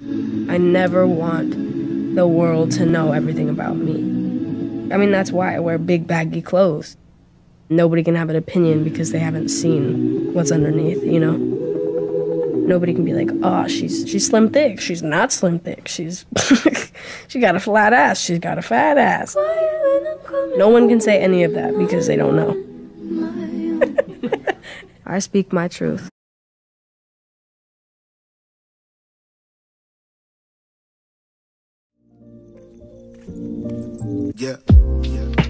I never want the world to know everything about me. I mean, that's why I wear big, baggy clothes. Nobody can have an opinion because they haven't seen what's underneath, you know? Nobody can be like, oh, she's she's slim thick. She's not slim thick. She's she got a flat ass. She's got a fat ass. No one can say any of that because they don't know. I speak my truth. Yeah.